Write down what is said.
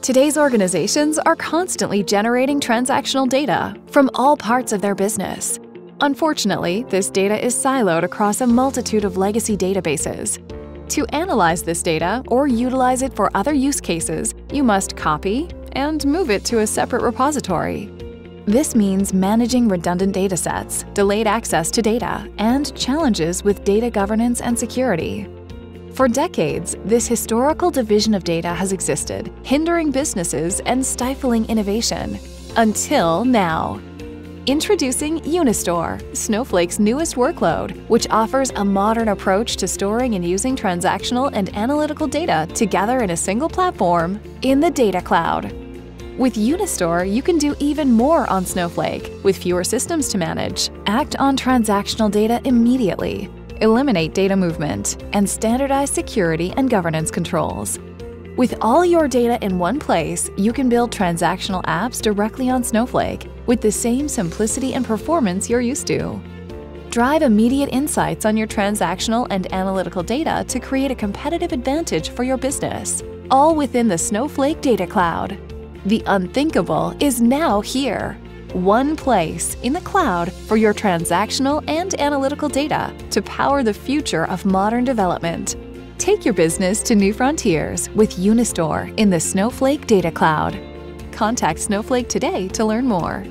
Today's organizations are constantly generating transactional data from all parts of their business. Unfortunately, this data is siloed across a multitude of legacy databases. To analyze this data or utilize it for other use cases, you must copy and move it to a separate repository. This means managing redundant datasets, delayed access to data, and challenges with data governance and security. For decades, this historical division of data has existed, hindering businesses and stifling innovation. Until now. Introducing Unistore, Snowflake's newest workload, which offers a modern approach to storing and using transactional and analytical data together in a single platform in the Data Cloud. With Unistore, you can do even more on Snowflake with fewer systems to manage, act on transactional data immediately, eliminate data movement, and standardize security and governance controls. With all your data in one place, you can build transactional apps directly on Snowflake with the same simplicity and performance you're used to. Drive immediate insights on your transactional and analytical data to create a competitive advantage for your business, all within the Snowflake Data Cloud. The unthinkable is now here one place in the cloud for your transactional and analytical data to power the future of modern development. Take your business to new frontiers with Unistore in the Snowflake Data Cloud. Contact Snowflake today to learn more.